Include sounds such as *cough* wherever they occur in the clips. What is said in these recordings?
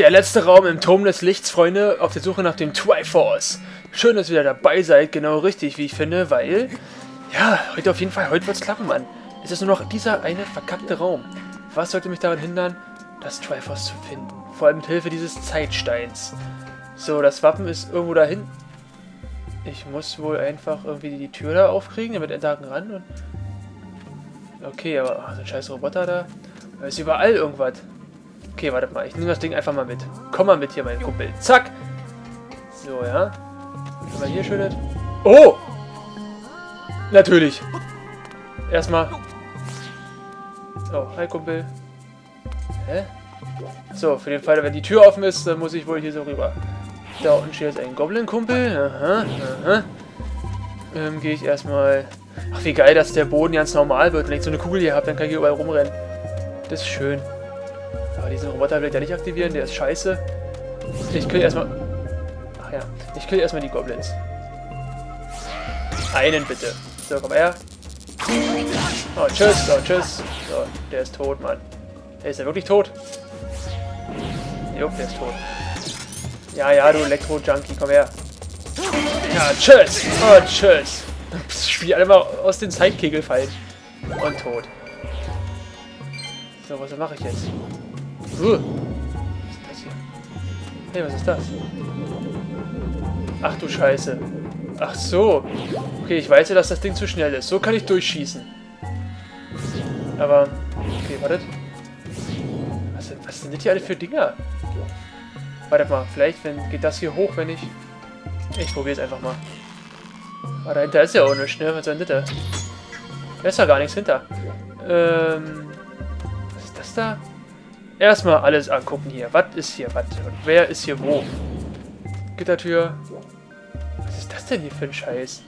Der letzte Raum im Turm des Lichts, Freunde, auf der Suche nach dem Triforce. Schön, dass ihr wieder dabei seid, genau richtig, wie ich finde, weil... Ja, heute auf jeden Fall, heute wird's klappen, Mann. Es ist nur noch dieser eine verkackte Raum. Was sollte mich daran hindern, das Triforce zu finden? Vor allem mit Hilfe dieses Zeitsteins. So, das Wappen ist irgendwo dahin. Ich muss wohl einfach irgendwie die Tür da aufkriegen, damit da ran und... Okay, aber ach, so ein scheiß Roboter da. Da ist überall irgendwas. Okay, warte mal. Ich nehme das Ding einfach mal mit. Komm mal mit hier, mein Kumpel. Zack. So, ja. Haben wir hier schönes... Oh! Natürlich. Erstmal. Oh, hi Kumpel. Hä? So, für den Fall, wenn die Tür offen ist, dann muss ich wohl hier so rüber. Da unten steht jetzt ein Goblin-Kumpel. Aha, aha. Ähm, gehe ich erstmal... Ach, wie geil, dass der Boden ganz normal wird. Wenn ich so eine Kugel hier habe, dann kann ich hier überall rumrennen. Das ist schön. Aber diesen Roboter will ich ja nicht aktivieren, der ist scheiße. Ich kill erstmal... Ach ja, ich kill erstmal die Goblins. Einen bitte. So, komm her. Oh, tschüss, oh, tschüss. So, der ist tot, Mann. Hey, ist er wirklich tot? Jo, der ist tot. Ja, ja, du Elektro-Junkie, komm her. Ja, tschüss. Oh, tschüss. Spiel alle mal aus den Zeitkegel fallen. Und tot. So, was mache ich jetzt? Uh. Was ist das hier? Hey, was ist das? Ach du Scheiße. Ach so. Okay, ich weiß ja, dass das Ding zu schnell ist. So kann ich durchschießen. Aber... Okay, wartet. Was, was sind das hier alle für Dinger? Warte mal, vielleicht wenn, geht das hier hoch, wenn ich... Ich probiere es einfach mal. Aber dahinter ist ja auch nichts, ne? Was soll denn? Da ist ja gar nichts hinter. Ähm... Was ist das da? Erstmal alles angucken hier. Was ist hier was? Und wer ist hier wo? Gittertür. Was ist das denn hier für ein Scheiß?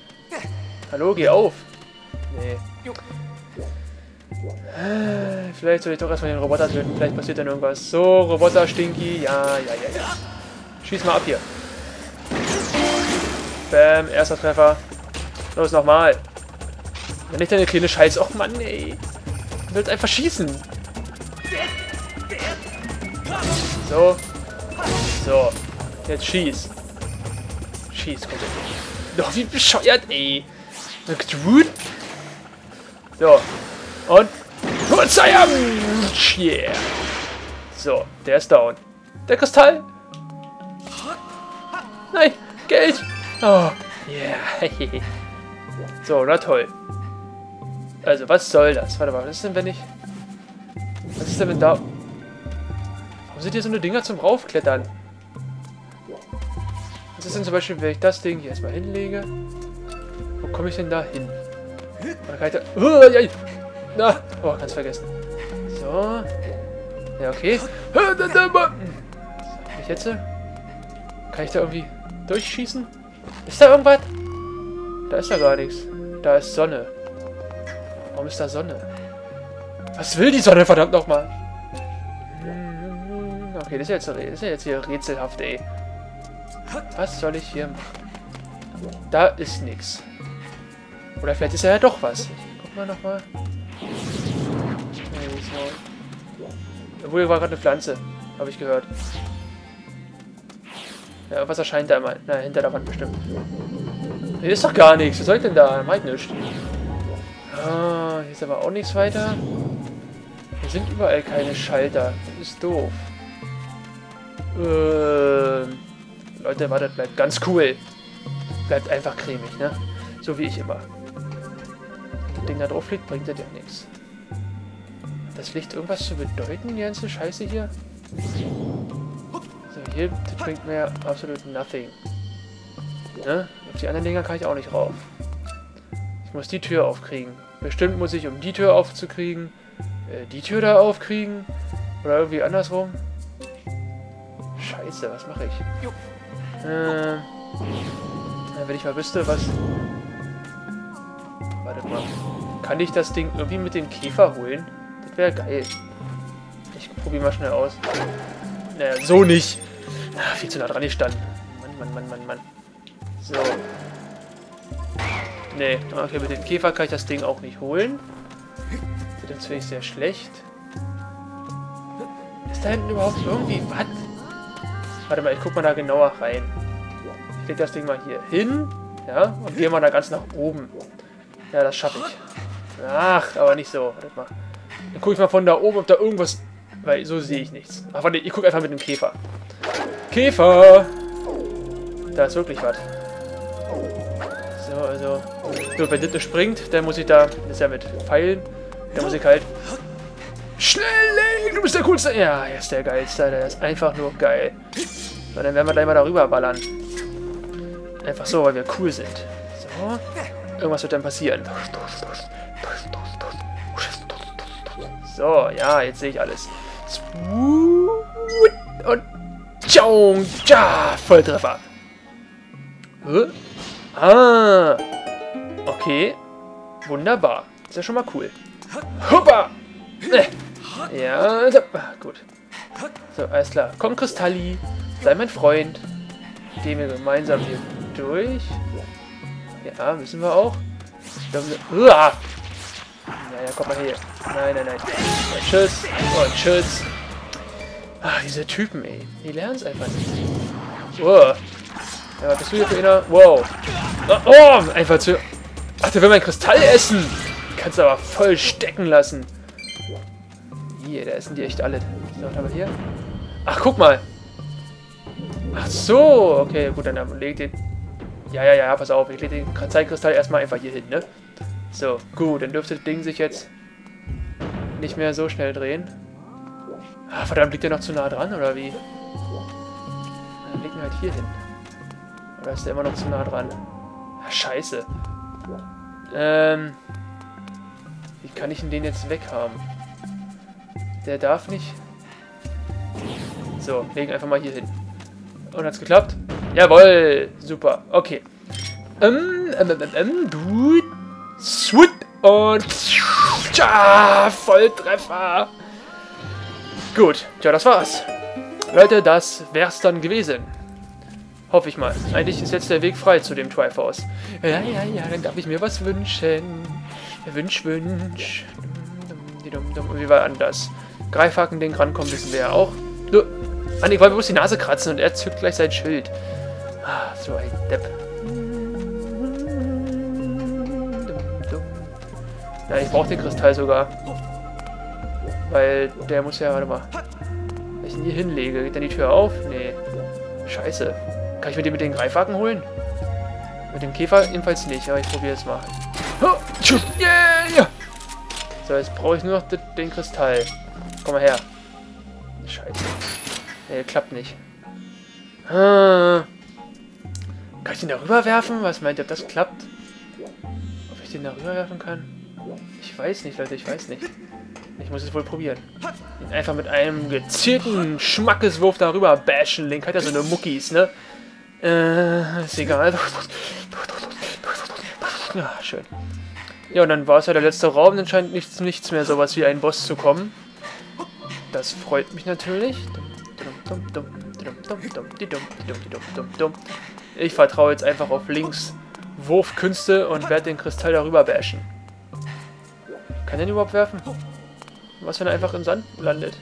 Hallo, geh auf. Nee. Äh, vielleicht soll ich doch erstmal den Roboter töten. Vielleicht passiert dann irgendwas. So, Roboter Stinky. Ja, ja, ja, ja. Schieß mal ab hier. Bam, erster Treffer. Los, nochmal. Wenn nicht deine kleine Scheiße. Och Mann, ey. Du willst einfach schießen. So. So. Jetzt schieß. Schieß, komm. Doch, wie bescheuert, ey. Gut. So. Und. Yeah. So, der ist down. Der Kristall. Nein, Geld. Oh, yeah. *laughs* so, na toll. Also, was soll das? Warte mal, was ist denn, wenn ich... Was ist denn, wenn da... Sind hier so eine Dinger zum Raufklettern? Was ist denn zum Beispiel, wenn ich das Ding hier erstmal hinlege? Wo komme ich denn da hin? Oder kann ich da... Ja, na, oh, ganz vergessen. So. Ja, okay. Ich jetzt? Kann ich da irgendwie durchschießen? Ist da irgendwas? Da ist da gar nichts. Da ist Sonne. Warum ist da Sonne? Was will die Sonne, verdammt nochmal? Okay, das ist, jetzt, das ist jetzt hier rätselhaft, ey. Was soll ich hier machen? Da ist nichts. Oder vielleicht ist ja doch was. Guck mal nochmal. Obwohl, war gerade eine Pflanze. Habe ich gehört. Ja, was erscheint da immer? Na, hinter der Wand bestimmt. Hier ist doch gar nichts. Was soll ich denn da? Meint nichts. Ah, hier ist aber auch nichts weiter. Hier sind überall keine Schalter. Das ist doof. Ähm, Leute, wartet, bleibt ganz cool. Bleibt einfach cremig, ne? So wie ich immer. Das Ding da drauf liegt, bringt das ja nichts. Das Licht irgendwas zu bedeuten, die ganze Scheiße hier? So, hier das bringt mir absolut nothing. Ne? Auf die anderen Dinger kann ich auch nicht rauf. Ich muss die Tür aufkriegen. Bestimmt muss ich, um die Tür aufzukriegen, äh, die Tür da aufkriegen. Oder irgendwie andersrum. Scheiße, was mache ich? Äh, wenn ich mal wüsste, was... Warte mal. Kann ich das Ding irgendwie mit dem Käfer holen? Das wäre geil. Ich probiere mal schnell aus. Naja, so nicht. Ach, viel zu nah dran gestanden. Mann, Mann, Mann, Mann, Mann. So. Nee, okay, mit dem Käfer kann ich das Ding auch nicht holen. Das finde ich sehr schlecht. Ist da hinten überhaupt irgendwie was? Warte mal, ich guck mal da genauer rein. Ich leg das Ding mal hier hin. Ja, und gehe mal da ganz nach oben. Ja, das schaffe ich. Ach, aber nicht so. Warte mal. Dann gucke ich mal von da oben, ob da irgendwas... Weil so sehe ich nichts. Ach, warte, ich gucke einfach mit dem Käfer. Käfer! Da ist wirklich was. So, also... So, wenn das springt, dann muss ich da... Das ist ja mit Pfeilen. Da muss ich halt... Schnell legen! Du bist der Coolste! Ja, er ist der Geilste. Der ist einfach nur geil. So, dann werden wir gleich mal darüber ballern. Einfach so, weil wir cool sind. So. Irgendwas wird dann passieren. So, ja, jetzt sehe ich alles. Und Tschong, ja, Volltreffer. Huh? Ah. Okay. Wunderbar. Ist ja schon mal cool. Hoppa. Äh. Ja, so. gut. So, alles klar. Komm, Kristalli. Sei mein Freund. Gehen wir gemeinsam hier durch. Ja, müssen wir auch. Uah. Naja, komm mal hier. Nein, nein, nein. Und tschüss. Und tschüss. Ah, diese Typen, ey. Die lernen es einfach nicht. Wow. Ja, was bist du hier für einer? Wow. Oh, oh, einfach zu... Ach, der will mein Kristall essen. Kannst aber voll stecken lassen. Hier, da essen die echt alle. So, was haben wir hier? Ach, guck mal. Ach so, okay, gut, dann leg den... Ja, ja, ja, pass auf, ich lege den Zeitkristall erstmal einfach hier hin, ne? So, gut, dann dürfte das Ding sich jetzt nicht mehr so schnell drehen. Ah, verdammt, liegt der noch zu nah dran, oder wie? Dann legen wir halt hier hin. Oder ist der immer noch zu nah dran? Ach, scheiße. Ähm... Wie kann ich denn den jetzt weghaben? Der darf nicht... So, legen einfach mal hier hin. Und hat's geklappt? Jawohl! Super. Okay. Ähm, ähm, ähm, ähm, gut. Swoop und... Tja, Volltreffer. Gut, tja, das war's. Leute, das wär's dann gewesen. Hoffe ich mal. Eigentlich ist jetzt der Weg frei zu dem Triforce. Ja, ja, ja, dann darf ich mir was wünschen. Wünsch, Wünsch. Wie war anders? Greifhaken, den rankommen, wissen wir ja auch. Ah, ich wollte bloß die Nase kratzen und er zückt gleich sein Schild. Ah, so ein Depp. Ja, ich brauche den Kristall sogar. Weil der muss ja, warte mal. Wenn ich ihn hier hinlege, geht dann die Tür auf? Nee. Scheiße. Kann ich mir den mit den Greifhaken holen? Mit dem Käfer ebenfalls nicht, aber ich probiere es mal. Yeah! So, jetzt brauche ich nur noch den Kristall. Komm mal her. Scheiße. Nee, klappt nicht. Ah. Kann ich den da rüberwerfen? Was meint ihr, ob das klappt? Ob ich den da rüberwerfen kann? Ich weiß nicht, Leute, ich weiß nicht. Ich muss es wohl probieren. Ihn einfach mit einem gezielten Schmackeswurf darüber bashen. Link hat ja so eine Muckis, ne? Äh, ist egal. *laughs* Ja, schön. Ja, und dann war es ja der letzte Raum. Dann scheint nichts, nichts mehr sowas wie ein Boss zu kommen. Das freut mich natürlich. Ich vertraue jetzt einfach auf Links Wurfkünste und werde den Kristall darüber bashen. Kann der den überhaupt werfen? Was, wenn er einfach im Sand landet?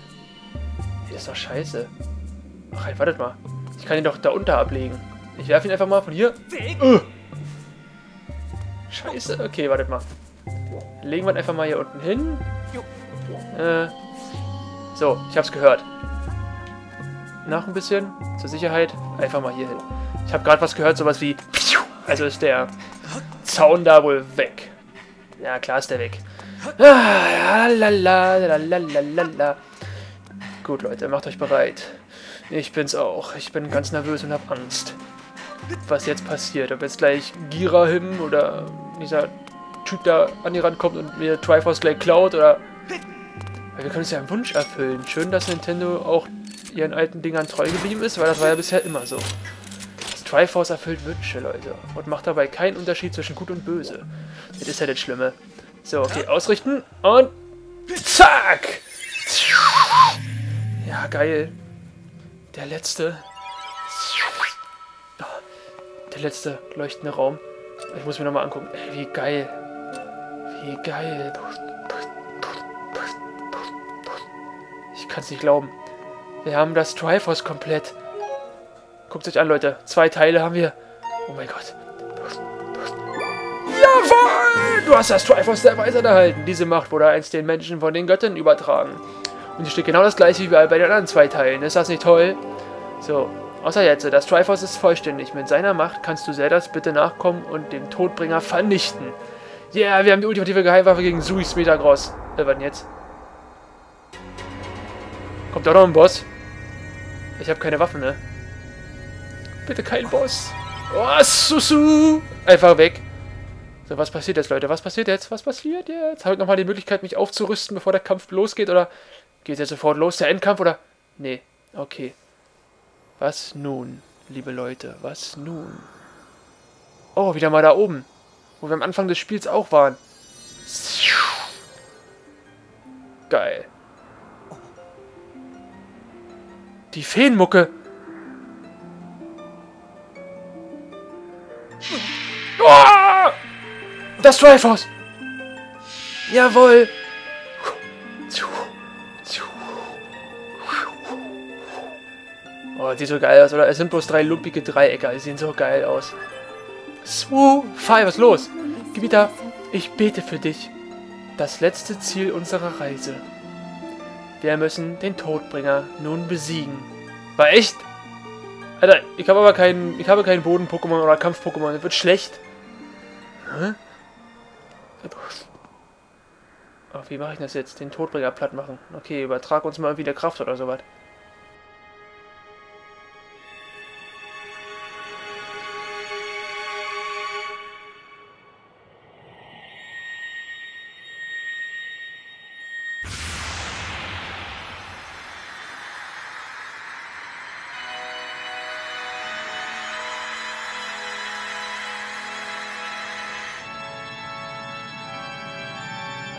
Hey, das ist doch scheiße. Ach, hey, wartet mal. Ich kann ihn doch da unter ablegen. Ich werfe ihn einfach mal von hier. Uh. Scheiße. Okay, wartet mal. Legen wir ihn einfach mal hier unten hin. Äh, so, ich hab's gehört. Nach ein bisschen, zur Sicherheit, einfach mal hier hin. Ich habe gerade was gehört, sowas wie... Also ist der Zaun da wohl weg. Ja, klar ist der weg. Ah, lalalala. Gut, Leute, macht euch bereit. Ich bin's auch. Ich bin ganz nervös und hab Angst. Was jetzt passiert. Ob jetzt gleich Girahim oder dieser Typ da an die Rand kommt und mir Triforce gleich klaut oder weil wir können uns ja einen Wunsch erfüllen. Schön, dass Nintendo auch ihren alten Dingern treu geblieben ist, weil das war ja bisher immer so. Das Triforce erfüllt Wünsche, Leute. Und macht dabei keinen Unterschied zwischen Gut und Böse. Das ist ja das Schlimme. So, okay, ausrichten. Und zack! Ja, geil. Der letzte. Der letzte leuchtende Raum. Ich muss mir nochmal angucken. Ey, wie geil. Wie geil. Kann es nicht glauben. Wir haben das Triforce komplett. Guckt euch an, Leute. Zwei Teile haben wir. Oh mein Gott. Jawohl! Du hast das Triforce der Weisheit erhalten. Diese Macht wurde einst den Menschen von den Göttern übertragen. Und hier steht genau das gleiche wie bei den anderen zwei Teilen. Ist das nicht toll? So, außer jetzt. Das Triforce ist vollständig. Mit seiner Macht kannst du Zeldas bitte nachkommen und den Todbringer vernichten. Yeah, wir haben die ultimative Geheimwaffe gegen Suis Metagross. Äh, was jetzt? Kommt da noch ein Boss? Ich habe keine Waffen, ne? Bitte kein Boss. Oh, Susu! Einfach weg. So, was passiert jetzt, Leute? Was passiert jetzt? Was passiert jetzt? Habe ich nochmal die Möglichkeit, mich aufzurüsten, bevor der Kampf losgeht? Oder geht es jetzt sofort los, der Endkampf? Oder? Nee. Okay. Was nun, liebe Leute? Was nun? Oh, wieder mal da oben. Wo wir am Anfang des Spiels auch waren. Geil. Die Feenmucke. Oh! Das Triforce! Jawohl! Oh, sieht so geil aus, oder? Es sind bloß drei lumpige Dreiecke, die sehen so geil aus. Swoo! Fei, was ist los? Gebieter, ich bete für dich. Das letzte Ziel unserer Reise. Wir müssen den Todbringer nun besiegen. War echt? Alter, ich habe aber keinen, ich habe keinen Boden-Pokémon oder Kampf-Pokémon. Das wird schlecht. Hä? Oh, wie mache ich das jetzt? Den Todbringer platt machen. Okay, übertrag uns mal irgendwie der Kraft oder sowas.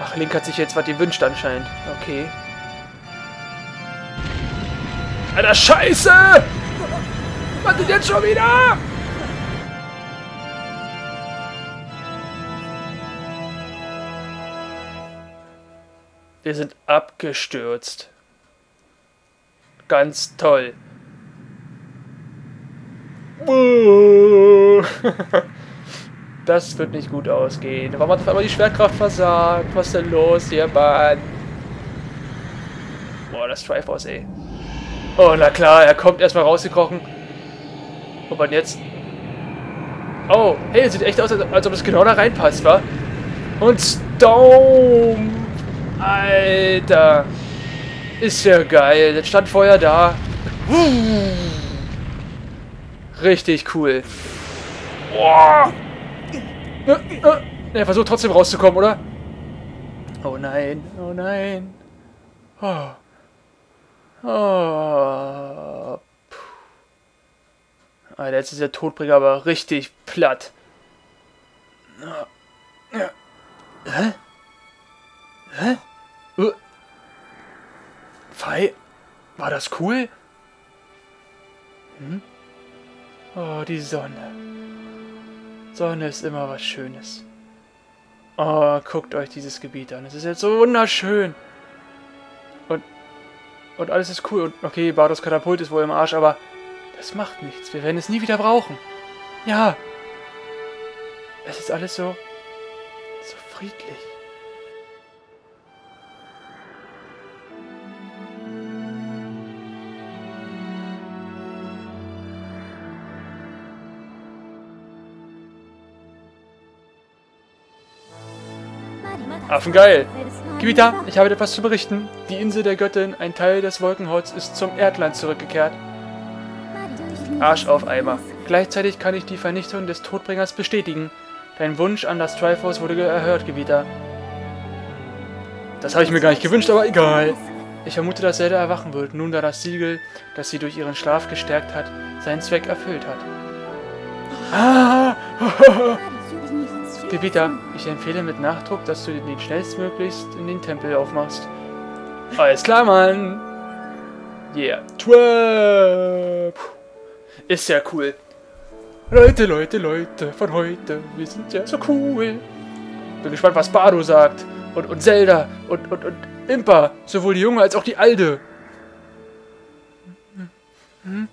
Ach, Link hat sich jetzt was gewünscht anscheinend. Okay. Alter, Scheiße! Was ist jetzt schon wieder? Wir sind abgestürzt. Ganz toll. *laughs* Das wird nicht gut ausgehen. Warum hat auf einmal die Schwerkraft versagt? Was ist denn los hier, Mann? Boah, das Triforce, ey. Oh, na klar, er kommt erstmal rausgekrochen. Und man jetzt... Oh, hey, sieht echt aus, als ob es genau da reinpasst, wa? Und Stone! Alter! Ist ja geil. Das stand vorher da. Richtig cool. Boah! Äh, äh. Er versucht trotzdem rauszukommen, oder? Oh nein, oh nein. Oh. Oh. Alter, jetzt ist der Todbringer aber richtig platt. Hä? Hä? Uh. Fei? War das cool? Hm? Oh, die Sonne. Sonne ist immer was Schönes. Oh, guckt euch dieses Gebiet an. Es ist jetzt so wunderschön. Und, und alles ist cool. Und okay, Bardos Katapult ist wohl im Arsch, aber das macht nichts. Wir werden es nie wieder brauchen. Ja. Es ist alles so, so friedlich. Affengeil! Gebieter, ich habe etwas zu berichten. Die Insel der Göttin, ein Teil des Wolkenholz, ist zum Erdland zurückgekehrt. Arsch auf Eimer. Gleichzeitig kann ich die Vernichtung des Todbringers bestätigen. Dein Wunsch an das Triforce wurde erhört, Gebieter. Das habe ich mir gar nicht gewünscht, aber egal. Ich vermute, dass Zelda erwachen wird, nun da das Siegel, das sie durch ihren Schlaf gestärkt hat, seinen Zweck erfüllt hat. Ah! *laughs* Gebieter, ich empfehle mit Nachdruck, dass du den schnellstmöglichst in den Tempel aufmachst. Alles klar, Mann! Yeah. Twelve! Ist ja cool. Leute, Leute, Leute, von heute, wir sind ja so cool. Bin gespannt, was Bardo sagt. Und, und Zelda und, und, und Impa, sowohl die Junge als auch die Alte. Hm?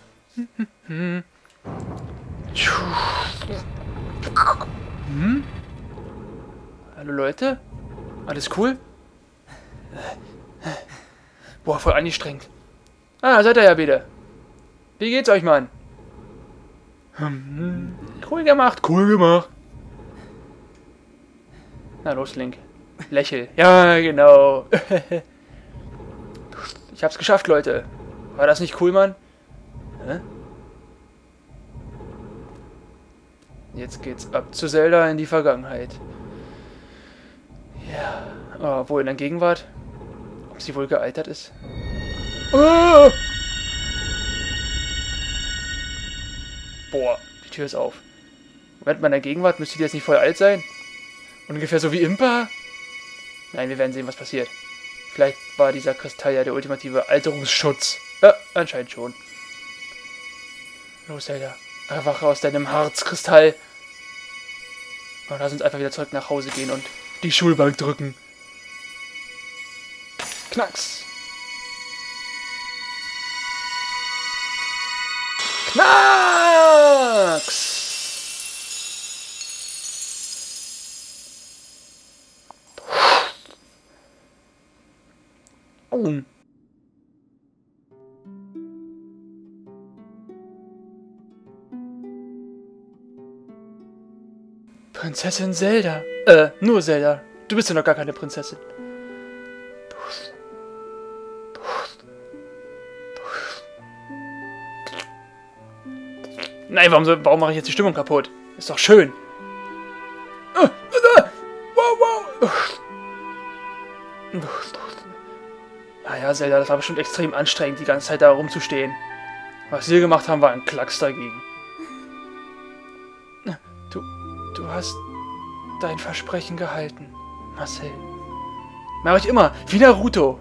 Hm? Hallo Leute? Alles cool? Boah, voll angestrengt. Ah, seid ihr ja wieder. Wie geht's euch, Mann? Cool gemacht, cool gemacht. Na los, Link. Lächel. Ja, genau. *laughs* ich hab's geschafft, Leute. War das nicht cool, Mann? Hä? Jetzt geht's ab zu Zelda in die Vergangenheit. Ja. Oh, wo in der Gegenwart? Ob sie wohl gealtert ist? Oh! Boah, die Tür ist auf. Moment, mal, in der Gegenwart müsste die jetzt nicht voll alt sein? Ungefähr so wie Impa? Nein, wir werden sehen, was passiert. Vielleicht war dieser Kristall ja der ultimative Alterungsschutz. Ja, anscheinend schon. Los, Zelda. Erwache aus deinem Harzkristall. Und lass uns einfach wieder zurück nach Hause gehen und die Schulbank drücken. Knacks. Knacks! Oh. Prinzessin Zelda. Äh, nur Zelda. Du bist ja noch gar keine Prinzessin. Nein, warum, warum mache ich jetzt die Stimmung kaputt? Ist doch schön. Wow, wow. Ja, ja, Zelda, das war bestimmt extrem anstrengend, die ganze Zeit da rumzustehen. Was wir gemacht haben, war ein Klacks dagegen. Du, du hast dein Versprechen gehalten, Marcel. Mach ich immer, wie Naruto.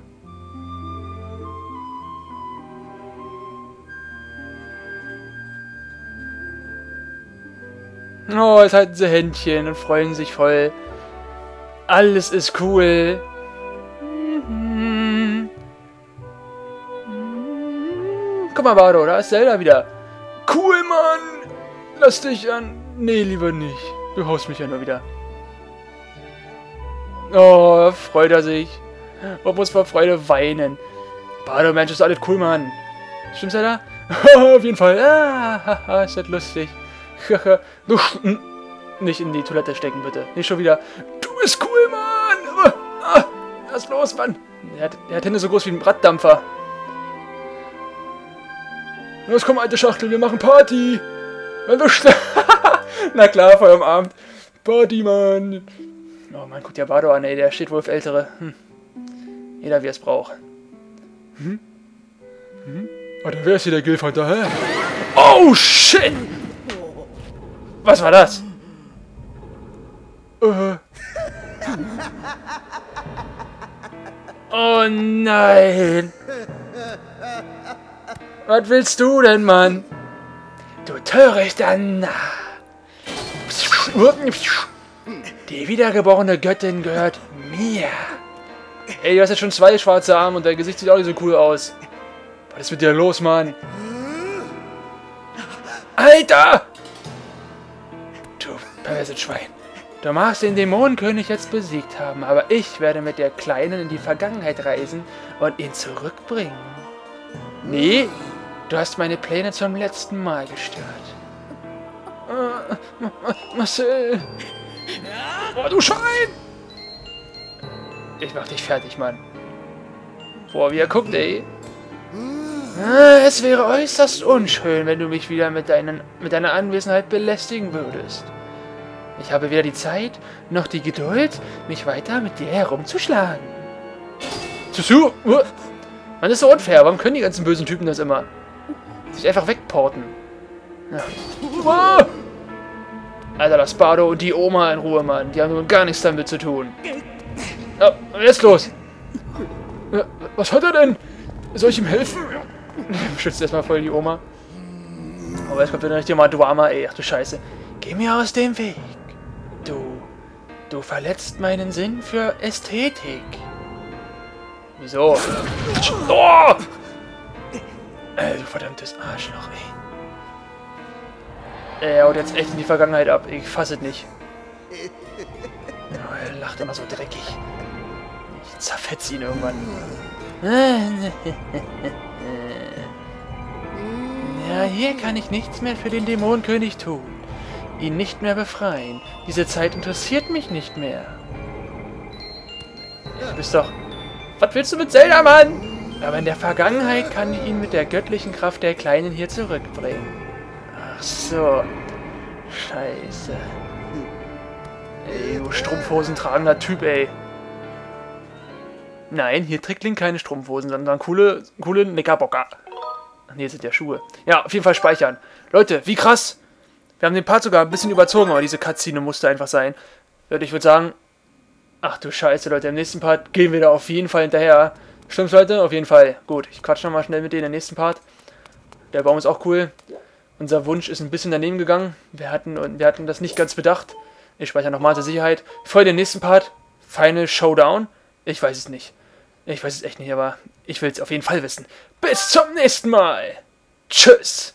Oh, jetzt halten sie Händchen und freuen sich voll. Alles ist cool. Guck mal, Bardo, da ist Zelda wieder. Cool, Mann. Lass dich an. Nee, lieber nicht. Du haust mich ja nur wieder. Oh, freut er sich. Man muss vor Freude weinen. Bardo, Mensch, ist alles cool, Mann. Stimmt's, Zelda? *laughs* Auf jeden Fall. Ah, *laughs* ist das lustig. *laughs* Du, nicht in die Toilette stecken, bitte. Nicht schon wieder. Du bist cool, Mann. Ah, was ist los, Mann? Er hat, er hat Hände so groß wie ein Raddampfer. Los, komm, alte Schachtel, wir machen Party. Na klar, vor eurem Abend. Party, Mann. Oh Mann, guckt ja Bardo an, ey, der steht wohl auf Ältere. Hm. Jeder, wie es braucht. Hm? Hm? Oh, da wär's hier der Gilfhunter, hä? Oh, shit! Was war das? Äh. Oh nein! Was willst du denn, Mann? Du törichter Narr! Die wiedergeborene Göttin gehört mir. Ey, du hast jetzt schon zwei schwarze Arme und dein Gesicht sieht auch nicht so cool aus. Was ist mit dir los, Mann? Alter! Du perverses Schwein. Du magst den Dämonenkönig jetzt besiegt haben, aber ich werde mit der Kleinen in die Vergangenheit reisen und ihn zurückbringen. Nee, du hast meine Pläne zum letzten Mal gestört. Äh, Ma- Ma- Marcel! Oh, du Schwein! Ich mach dich fertig, Mann. Boah, wie er guckt, ey. Ah, Es wäre äußerst unschön, wenn du mich wieder mit, deinen, mit deiner Anwesenheit belästigen würdest. Ich habe weder die Zeit noch die Geduld, mich weiter mit dir herumzuschlagen. Uh. Man ist so unfair. Warum können die ganzen bösen Typen das immer? Sich einfach wegporten. Ja. Alter, das Bardo und die Oma in Ruhe, Mann. Die haben gar nichts damit zu tun. Oh, ist los? Was hat er denn? Soll ich ihm helfen? *laughs* Schützt erstmal voll die Oma. Aber jetzt kommt dann richtig mal Drama, ey. Ach du Scheiße. Geh mir aus dem Weg. Du. Du verletzt meinen Sinn für Ästhetik. Wieso? Oh! Äh, du verdammtes Arschloch, ey. Er haut jetzt echt in die Vergangenheit ab. Ich fasse es nicht. *laughs* Oh, er lacht immer so dreckig. Ich zerfetze ihn irgendwann. *laughs* Ja, hier kann ich nichts mehr für den Dämonenkönig tun. Ihn nicht mehr befreien. Diese Zeit interessiert mich nicht mehr. Du bist doch... Was willst du mit Zelda, Mann? Aber in der Vergangenheit kann ich ihn mit der göttlichen Kraft der Kleinen hier zurückbringen. Ach so. Scheiße. Ey, du Strumpfhosen tragender Typ, ey. Nein, hier trägt Link keine Strumpfhosen, sondern coole, coole Knickerbocker. Ach nee, sind ja Schuhe. Ja, auf jeden Fall speichern. Leute, wie krass. Wir haben den Part sogar ein bisschen überzogen, aber diese Cutscene musste einfach sein. Leute, ich würde sagen... Ach du Scheiße, Leute, im nächsten Part gehen wir da auf jeden Fall hinterher. Stimmt's, Leute? Auf jeden Fall. Gut, ich quatsch nochmal schnell mit denen im nächsten Part. Der Baum ist auch cool. Unser Wunsch ist ein bisschen daneben gegangen. Wir hatten, wir hatten das nicht ganz bedacht. Ich speichere nochmal zur Sicherheit. Vor dem nächsten Part. Final Showdown. Ich weiß es nicht. Ich weiß es echt nicht, aber ich will es auf jeden Fall wissen. Bis zum nächsten Mal. Tschüss.